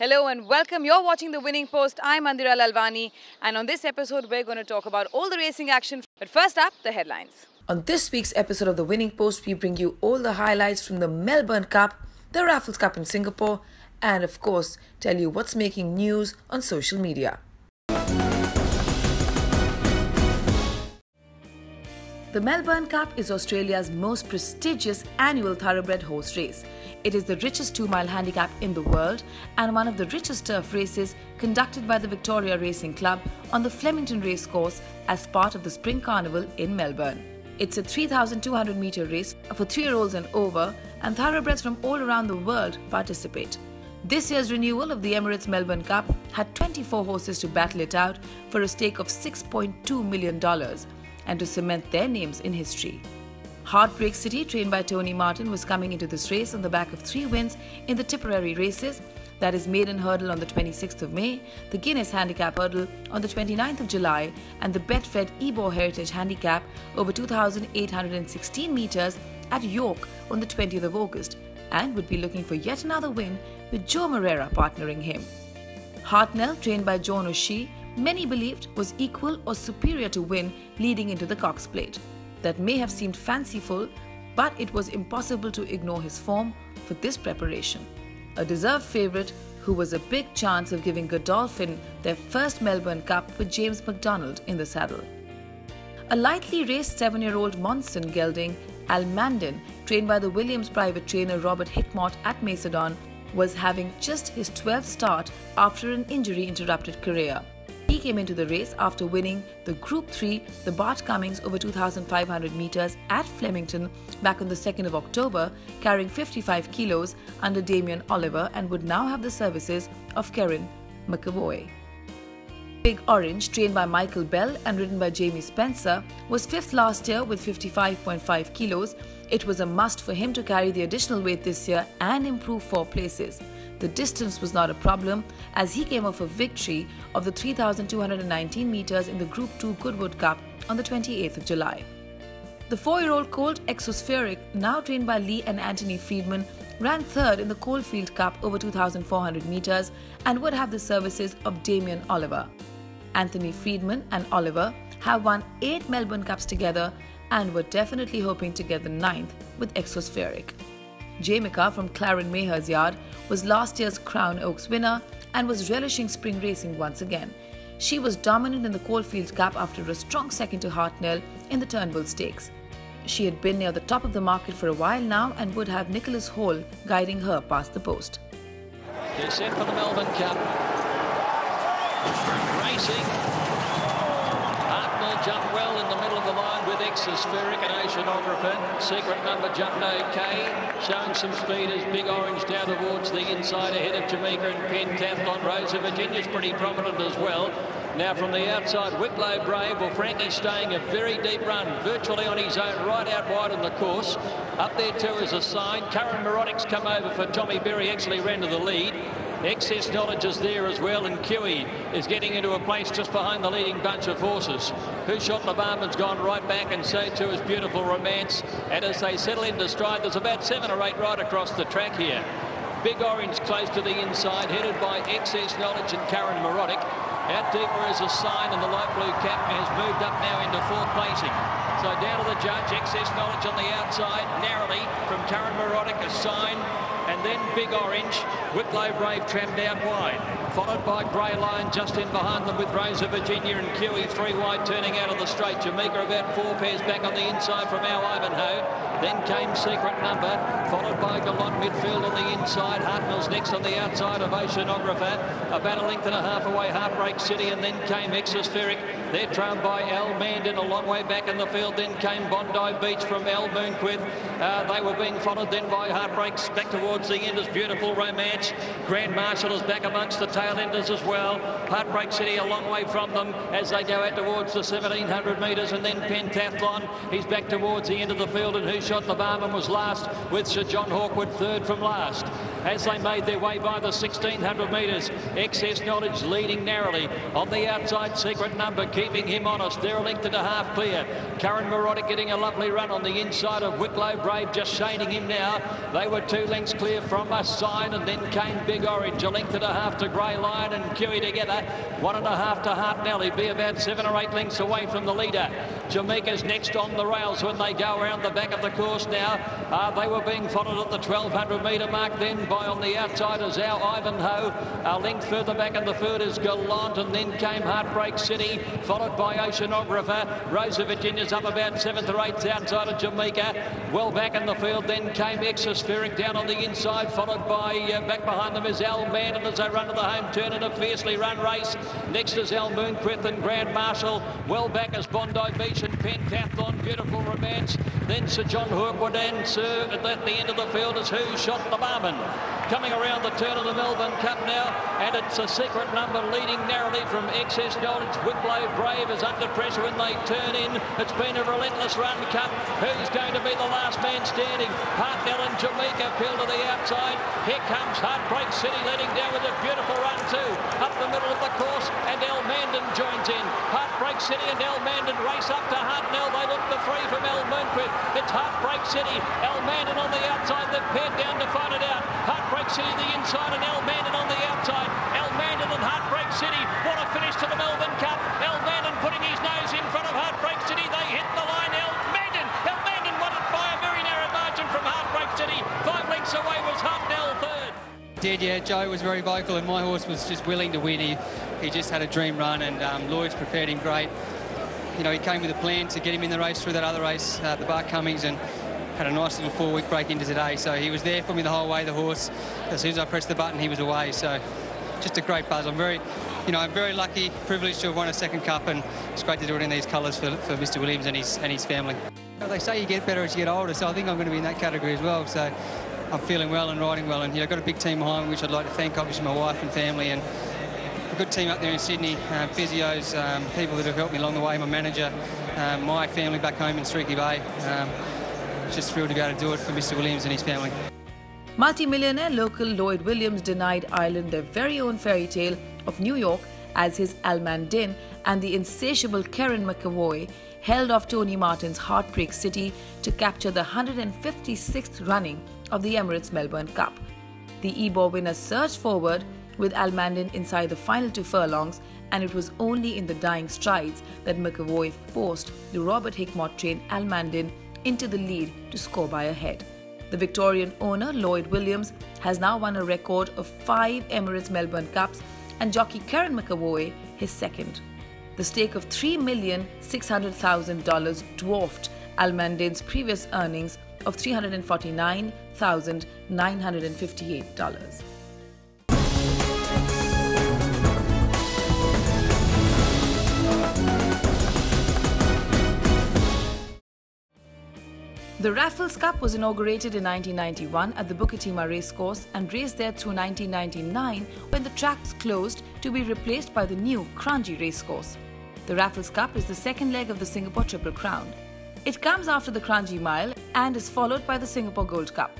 Hello and welcome. You're watching The Winning Post. I'm Mandira Lalvani, and on this episode, we're going to talk about all the racing action. But first up, the headlines. On this week's episode of The Winning Post, we bring you all the highlights from the Melbourne Cup, the Raffles Cup in Singapore, and of course, tell you what's making news on social media. The Melbourne Cup is Australia's most prestigious annual thoroughbred horse race. It is the richest two mile handicap in the world and one of the richest turf races conducted by the Victoria Racing Club on the Flemington Racecourse as part of the Spring Carnival in Melbourne. It's a 3,200 metre race for three year olds and over, and thoroughbreds from all around the world participate. This year's renewal of the Emirates Melbourne Cup had 24 horses to battle it out for a stake of $6.2 million and to cement their names in history. Heartbreak City, trained by Tony Martin, was coming into this race on the back of three wins in the Tipperary races. That is Maiden Hurdle on the 26th of May, the Guinness Handicap Hurdle on the 29th of July, and the Betfred Ebor Heritage Handicap over 2,816 metres at York on the 20th of August, and would be looking for yet another win with Joe Moreira partnering him. Hartnell, trained by John O'Shea, many believed was equal or superior to win leading into the Cox Plate. That may have seemed fanciful, but it was impossible to ignore his form for this preparation. A deserved favourite who was a big chance of giving Godolphin their first Melbourne Cup with James McDonald in the saddle. A lightly raced seven year old Monsun gelding, Almandin, trained by the Williams private trainer Robert Hickmott at Macedon, was having just his 12th start after an injury interrupted career. He came into the race after winning the Group 3, the Bart Cummings over 2,500 metres at Flemington back on the 2nd of October, carrying 55 kilos under Damien Oliver and would now have the services of Kerrin McEvoy. Big Orange, trained by Michael Bell and ridden by Jamie Spencer, was fifth last year with 55.5 kilos. It was a must for him to carry the additional weight this year and improve four places. The distance was not a problem as he came off a victory of the 3,219 metres in the Group 2 Goodwood Cup on the 28th of July. The four year old colt Exospheric, now trained by Lee and Anthony Freedman, ran third in the Caulfield Cup over 2,400 metres and would have the services of Damien Oliver. Anthony Freedman and Oliver have won eight Melbourne Cups together and were definitely hoping to get the ninth with Exospheric. Jameka from Ciaron Maher's yard was last year's Crown Oaks winner and was relishing spring racing once again. She was dominant in the Caulfield Cup after a strong second to Hartnell in the Turnbull Stakes. She had been near the top of the market for a while now and would have Nicholas Hall guiding her past the post. They're set for the Melbourne Cup. Racing Hartnell jumped well in the middle of the line with Exospheric and Oceanographer. Secret number jumped okay, showing some speed as Big Orange down towards the inside ahead of Jameka and Pentathlon. Rosa Virginia's pretty prominent as well. Now from the outside, Wicklow Brave, well Frankie's staying a very deep run, virtually on his own, right out wide on the course. Up there too is a sign. Curren Mirotic's come over for Tommy Berry, actually ran to the lead. Excess knowledge is there as well, and Kiwi is getting into a place just behind the leading bunch of horses. Who shot the barman's gone right back, and so too is Beautiful Romance. And as they settle into stride, there's about seven or eight right across the track here. Big Orange close to the inside, headed by Excess Knowledge and Curren Mirotic. Out deeper is Assign, and the light blue cap has moved up now into fourth placing. So down to the judge, Excess Knowledge on the outside, narrowly from Curren Mirotic, a sign and then Big Orange, Wicklow Brave trapped out wide, followed by Grey Lion just in behind them with Rosa Virginia and Kiwi three wide turning out of the straight. Jameka about four pairs back on the inside from Our Ivanhowe. Then came Secret Number, followed by Gallant midfield on the inside. Hartnell's next on the outside of Oceanographer. About a length and a half away, Heartbreak City, and then came Exospheric. They're trailed by Almandin a long way back in the field. Then came Bondi Beach from Almoonqith. Uh, they were being followed then by Heartbreaks back towards the end as Beautiful Romance. Grand Marshal is back amongst the tail enders as well. Heartbreak City a long way from them as they go out towards the 1700 metres and then Pentathlon. He's back towards the end of the field and who's shot the barman was last with Sir John Hawkwood third from last. As they made their way by the 1600 metres, excess knowledge leading narrowly. On the outside, secret number keeping him honest. They're a length and a half clear. Curren Mirotic getting a lovely run on the inside of Wicklow Brave, just shading him now. They were two lengths clear from Assign, and then came Big Orange, a length and a half to Grey Lion and Kiwi together. One and a half to Hartnell. He'd be about seven or eight lengths away from the leader. Jameka's next on the rails when they go around the back of the course now. Uh, they were being followed at the 1200 metre mark then by on the outside is Our Ivanhowe. A length further back in the third is Gallant, and then came Heartbreak City, followed by Oceanographer. Rosa Virginia's up about seventh or eighth outside of Jameka. Well back in the field, then came Exospheric down on the inside, followed by uh, back behind them is Almandin as they run to the home turn in a fiercely run race. Next is Almoonqith and Grand Marshal. Well back is Bondi Beach and Pentathlon. Beautiful romance. Then Sir John Hawkwood and Sir at the end of the field is Who Shot the Barman coming around the turn of the Melbourne Cup now, and it's a secret number leading narrowly from Excess knowledge. Wicklow Brave is under pressure when they turn in. It's been a relentless run cup. Who's going to be the last man standing? Hartnell and Jameka peel to the outside. Here comes Heartbreak City letting down with a beautiful run too. Up the middle of the course, and Almandin joins in. City and Almandin race up to Hartnell. They look the three from Almoonqith. It's Heartbreak City. Almandin on the outside. They've paired down to find it out. Heartbreak City the inside and Almandin on the outside. Almandin and Heartbreak City. What a finish to the Melbourne Cup. Almandin putting his nose in front of Heartbreak City. They hit the line. El Mandan. Almandin won it by a very narrow margin from Heartbreak City. Five lengths away was Hartnell third. Did yeah, Joe was very vocal, and my horse was just willing to win. He, he just had a dream run, and um, Lloyd's prepared him great. You know, he came with a plan to get him in the race through that other race, uh, the Bart Cummings, and had a nice little four-week break into today. So he was there for me the whole way, the horse. As soon as I pressed the button, he was away. So just a great buzz. I'm very, you know, I'm very lucky, privileged to have won a second cup, and it's great to do it in these colours for, for Mr. Williams and his and his family. They say you get better as you get older, so I think I'm going to be in that category as well. So I'm feeling well and riding well, and you know, got a big team behind me, which I'd like to thank, obviously, my wife and family, and good team up there in Sydney, uh, physios, um, people that have helped me along the way, my manager, um, my family back home in Streaky Bay. Um, just thrilled to be able to do it for Mr. Williams and his family. Multi-millionaire local Lloyd Williams denied Ireland their very own fairy tale of New York as his Almandin and the insatiable Kerrin McEvoy held off Tony Martin's Heartbreak City to capture the 156th running of the Emirates Melbourne Cup. The Ebor winner surged forward with Almandin inside the final two furlongs, and it was only in the dying strides that McEvoy forced the Robert Hickmott trained Almandin into the lead to score by a head. The Victorian owner, Lloyd Williams, has now won a record of five Emirates Melbourne Cups and jockey Kerrin McEvoy his second. The stake of $3,600,000 dwarfed Almandin's previous earnings of $349,958. The Raffles Cup was inaugurated in 1991 at the Bukit Timah Racecourse and raced there through 1999 when the tracks closed to be replaced by the new Kranji Racecourse. The Raffles Cup is the second leg of the Singapore Triple Crown. It comes after the Kranji Mile and is followed by the Singapore Gold Cup.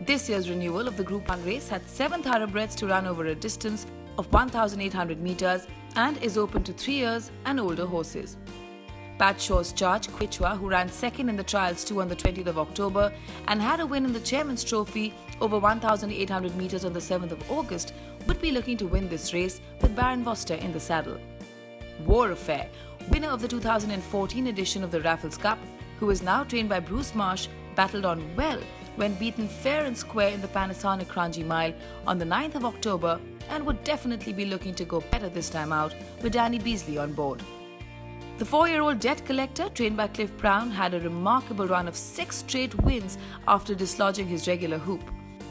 This year's renewal of the Group 1 race had seven thoroughbreds to run over a distance of 1,800 metres and is open to three years and older horses. Pat Shaw's charge, Quechua, who ran second in the trials 2 on the 20th of October and had a win in the Chairman's Trophy over 1,800 metres on the 7th of August, would be looking to win this race with Barend Vorster in the saddle. War Affair, winner of the 2014 edition of the Raffles Cup, who is now trained by Bruce Marsh, battled on well when beaten fair and square in the Panasonic Kranji Mile on the 9th of October and would definitely be looking to go better this time out with Danny Beasley on board. The four year old debt collector, trained by Cliff Brown, had a remarkable run of six straight wins after dislodging his regular hoop.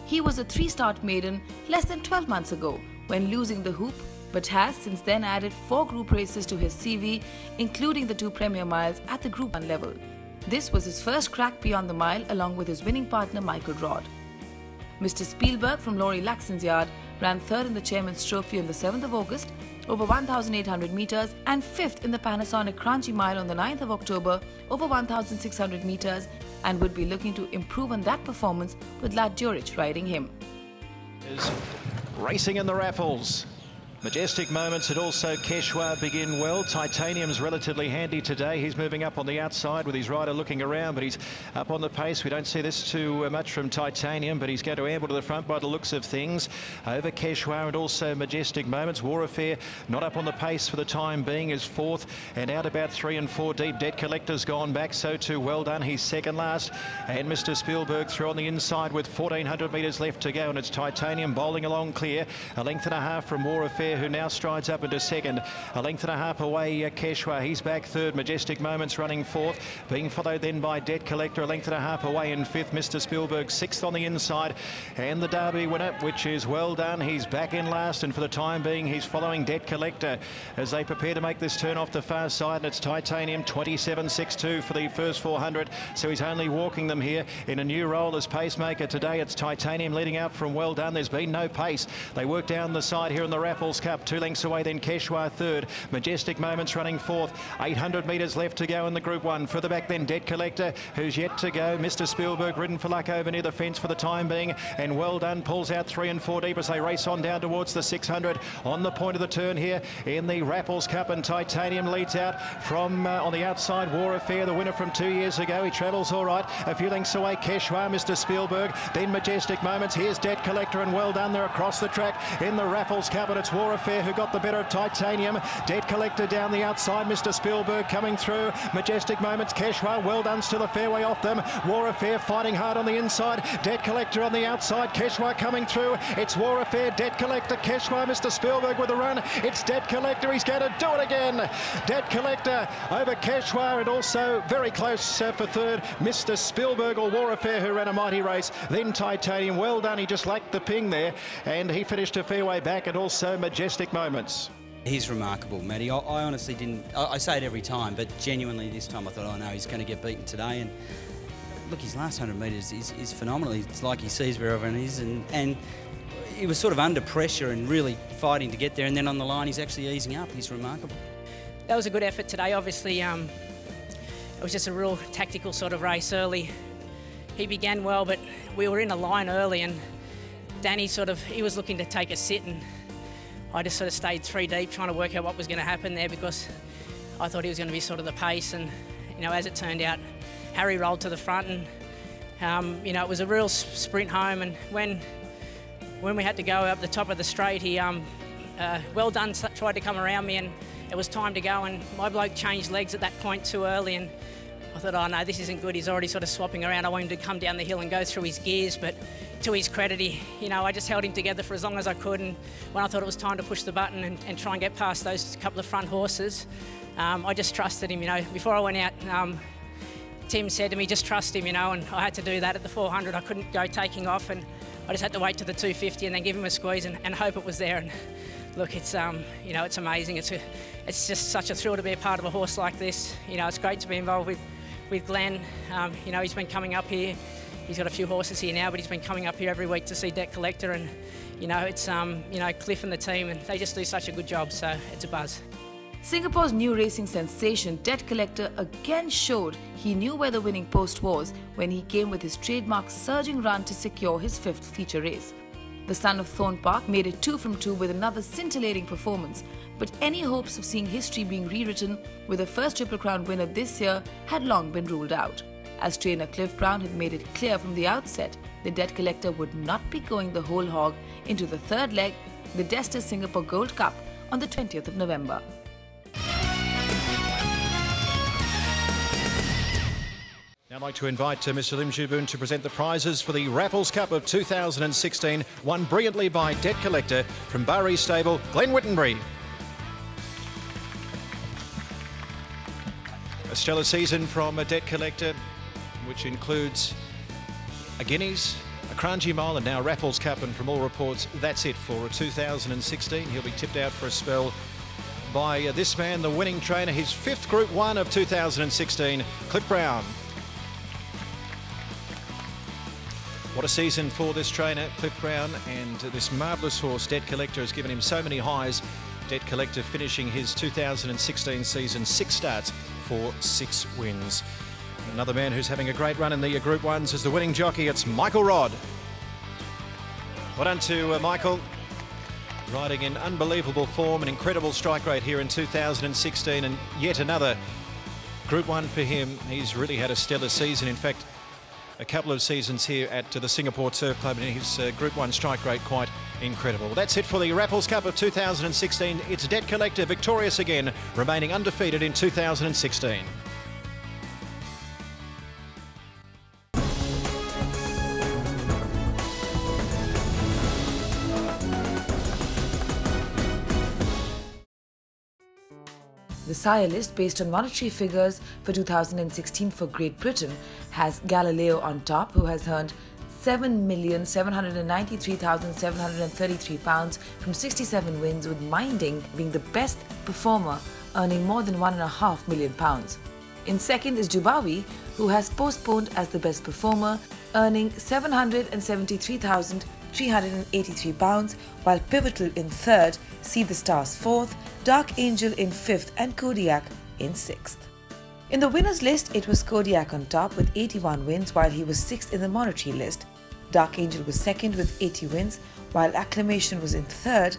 He was a three start maiden less than 12 months ago when losing the hoop, but has since then added four group races to his CV, including the two Premier Miles at the Group 1 level. This was his first crack beyond the mile along with his winning partner Michael Rodd. Mr. Spielberg from Laurie Laxon's yard ran third in the Chairman's Trophy on the 7th of August over 1,800 meters and fifth in the Panasonic Kranji Mile on the 9th of October over 1,600 meters and would be looking to improve on that performance with Vlad Duric riding him. Racing in the raffles. Majestic Moments and also Keshwa begin well. Titanium's relatively handy today. He's moving up on the outside with his rider looking around, but he's up on the pace. We don't see this too uh, much from Titanium, but he's going to amble to the front by the looks of things. Over Keshwa and also Majestic Moments. War Affair not up on the pace for the time being is fourth and out about three and four deep. Debt Collector's gone back, so too well done. He's second last. And Mr. Spielberg through on the inside with 1,400 metres left to go, and it's Titanium bowling along clear. A length and a half from War Affair who now strides up into second. A length and a half away, Keshwa. He's back third. Majestic Moments running fourth. Being followed then by Debt Collector. A length and a half away in fifth. Mr. Spielberg sixth on the inside. And the Derby winner, which is well done. He's back in last. And for the time being, he's following Debt Collector as they prepare to make this turn off the far side. And it's Titanium 27.62 for the first 400. So he's only walking them here in a new role as pacemaker. Today it's Titanium leading out from well done. There's been no pace. They work down the side here in the Raffles Cup. Two lengths away, then Keshwa third. Majestic Moments running fourth. 800 metres left to go in the Group 1. Further back then, Debt Collector, who's yet to go. Mr. Spielberg ridden for luck over near the fence for the time being. And well done, pulls out three and four deep as they race on down towards the 600. On the point of the turn here in the Raffles Cup and Titanium leads out from uh, on the outside. War Affair, the winner from two years ago. He travels all right. A few lengths away, Keshwa, Mr. Spielberg. Then Majestic Moments. Here's Debt Collector and well done. They're across the track in the Raffles Cup and it's War Affair who got the better of Titanium. Debt Collector down the outside. Mr. Spielberg coming through. Majestic Moments. Keshwa well done. Still a fair way off them. War Affair fighting hard on the inside. Debt Collector on the outside. Keshwa coming through. It's War Affair. Debt Collector. Keshwa. Mr. Spielberg with a run. It's Debt Collector. He's going to do it again. Debt Collector over Keshwa and also very close uh, for third. Mr. Spielberg or War Affair who ran a mighty race. Then Titanium. Well done. He just lacked the ping there and he finished a fair way back and also Majestic Moments. He's remarkable, Matty. I, I honestly didn't. I, I, say it every time, but genuinely this time I thought, oh no, he's going to get beaten today. And look, his last 100 metres is, is phenomenal. It's like he sees where everyone is, and and he was sort of under pressure and really fighting to get there. And then on the line, he's actually easing up. He's remarkable. That was a good effort today. Obviously, um, it was just a real tactical sort of race early. He began well, but we were in a line early, and Danny sort of he was looking to take a sit and I just sort of stayed three deep trying to work out what was going to happen there because I thought he was going to be sort of the pace. And, you know, as it turned out, Harry rolled to the front and, um, you know, it was a real sprint home. And when when we had to go up the top of the straight, he, um, uh, well done, tried to come around me and it was time to go. And my bloke changed legs at that point too early. And I thought, oh no, this isn't good. He's already sort of swapping around. I want him to come down the hill and go through his gears, but to his credit, he, you know, I just held him together for as long as I could. And when I thought it was time to push the button and, and try and get past those couple of front horses, um, I just trusted him. You know, before I went out, um, Tim said to me, just trust him. You know, and I had to do that at the 400. I couldn't go taking off, and I just had to wait to the 250 and then give him a squeeze and, and hope it was there. And look, it's um, you know, it's amazing. It's a, it's just such a thrill to be a part of a horse like this. You know, it's great to be involved with with Glenn. Um, you know, he's been coming up here. He's got a few horses here now, but he's been coming up here every week to see Debt Collector. And, you know, it's, um, you know, Cliff and the team, and they just do such a good job. So it's a buzz. Singapore's new racing sensation, Debt Collector, again showed he knew where the winning post was when he came with his trademark surging run to secure his fifth feature race. The son of Thorn Park made it two from two with another scintillating performance, but any hopes of seeing history being rewritten with a first Triple Crown winner this year had long been ruled out. As trainer Cliff Brown had made it clear from the outset, the debt collector would not be going the whole hog into the third leg, the Desta Singapore Gold Cup, on the 20th of November. Now I'd like to invite uh, Mr. Lim Jubun to present the prizes for the Raffles Cup of 2016, won brilliantly by Debt Collector from Barry Stable, Glen Whittenbury. A stellar season from a debt collector, which includes a Guineas, a Kranji Mile, and now Raffles Cup. And from all reports, that's it for 2016. He'll be tipped out for a spell by uh, this man, the winning trainer, his fifth Group 1 of 2016, Cliff Brown. What a season for this trainer, Cliff Brown, and this marvellous horse, Debt Collector, has given him so many highs. Debt Collector finishing his 2016 season six starts for six wins. Another man who's having a great run in the Group 1s is the winning jockey. It's Michael Rodd. Well done to uh, Michael. riding in unbelievable form, an incredible strike rate here in 2016, and yet another Group 1 for him. He's really had a stellar season. In fact, a couple of seasons here at the Singapore Turf Club, and his uh, Group 1 strike rate quite incredible. That's it for the Raffles Cup of 2016. It's Debt Collector victorious again, remaining undefeated in 2016. The sire list, based on monetary figures for 2016 for Great Britain, has Galileo on top, who has earned 7,793,733 pounds from 67 wins, with Minding being the best performer, earning more than one and a half million pounds. In second is Dubawi, who has postponed as the best performer, earning 773,383 pounds, while Pivotal in third, Sea The Stars fourth, Dark Angel in fifth, and Kodiac in sixth. In the winners list, it was Kodiac on top with 81 wins, while he was sixth in the monetary list. Dark Angel was second with 80 wins, while Acclamation was in third,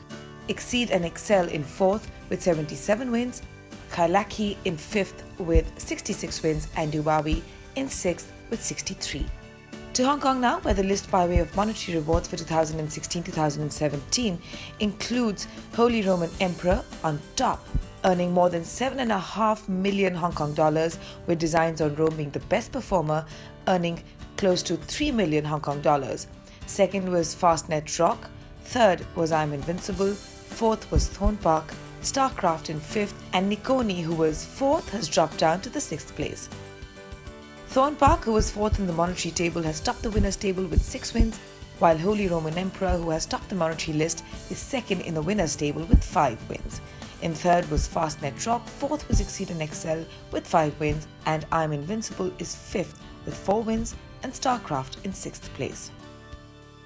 Exceed and Excel in fourth with 77 wins, Kyllachy in fifth with 66 wins, and Dubawi in sixth with 63. To Hong Kong now, where the list by way of monetary rewards for 2016-2017 includes Holy Roman Emperor on top, earning more than 7.5 million Hong Kong dollars, with Designs on Rome being the best performer, earning close to 3 million Hong Kong dollars. Second was Fastnet Rock, third was I'm Invincible, fourth was Thorn Park, StarCraft in fifth, and Nikoni, who was fourth, has dropped down to the sixth place. Thorn Park, who was fourth in the monetary table, has topped the winners' table with six wins, while Holy Roman Emperor, who has topped the monetary list, is second in the winners' table with five wins. In third was Fastnet Rock, fourth was Exceed and Excel with five wins, and I'm Invincible is fifth with four wins, and StarCraft in sixth place.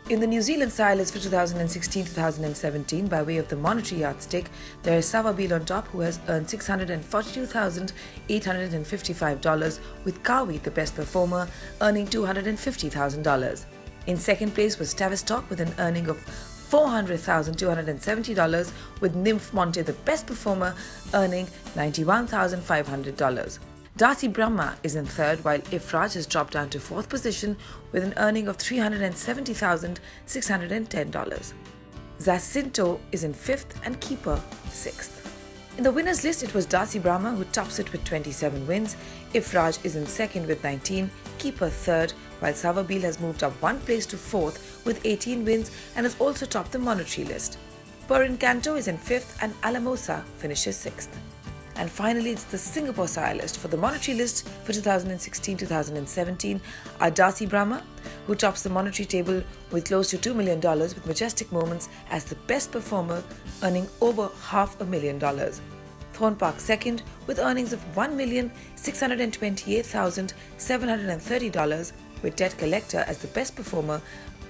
In the New Zealand sire list for 2016-2017, by way of the monetary yardstick, there is Savabeel on top, who has earned $642,855, with Kawi, the best performer, earning $250,000. In second place was Tavistock with an earning of $400,270, with Nymph Monte, the best performer, earning $91,500. Darci Brahma is in third, while Ifraj has dropped down to fourth position with an earning of $370,610. Zacinto is in fifth and Keeper sixth. In the winners list, it was Darci Brahma who tops it with 27 wins. Ifraj is in second with 19, Keeper third, while Savabeel has moved up one place to fourth with 18 wins and has also topped the monetary list. Per Incanto is in fifth and Alamosa finishes sixth. And finally, it's the Singapore Sire list. For the monetary list for 2016-2017 are Darci Brahma, who tops the monetary table with close to $2 million with Majestic Moments as the best performer, earning over half a million dollars. Thorn Park second with earnings of $1,628,730 with Debt Collector as the best performer,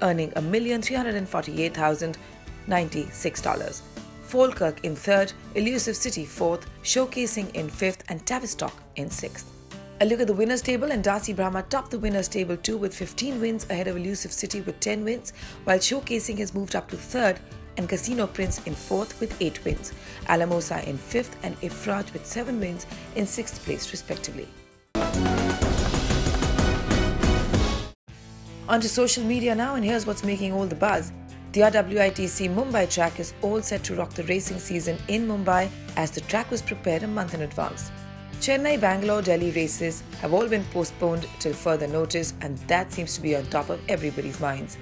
earning $1,348,096. Falkirk in third, Elusive City fourth, Showcasing in fifth, and Tavistock in sixth. A look at the winners table and Darci Brahma topped the winners table too with 15 wins ahead of Elusive City with 10 wins, while Showcasing has moved up to third and Casino Prince in fourth with 8 wins, Alamosa in fifth and Ifraj with 7 wins in sixth place respectively. Onto social media now, and here's what's making all the buzz. The RWITC Mumbai track is all set to rock the racing season in Mumbai as the track was prepared a month in advance. Chennai, Bangalore, Delhi races have all been postponed till further notice, and that seems to be on top of everybody's minds.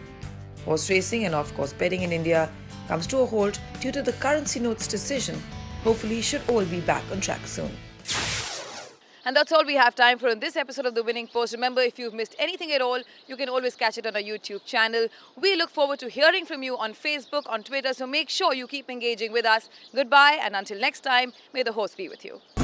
Horse racing and, of course, betting in India comes to a halt due to the currency notes decision. Hopefully, should all be back on track soon. And that's all we have time for in this episode of The Winning Post. Remember, if you've missed anything at all, you can always catch it on our YouTube channel. We look forward to hearing from you on Facebook, on Twitter, so make sure you keep engaging with us. Goodbye, and until next time, may the horse be with you.